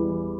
you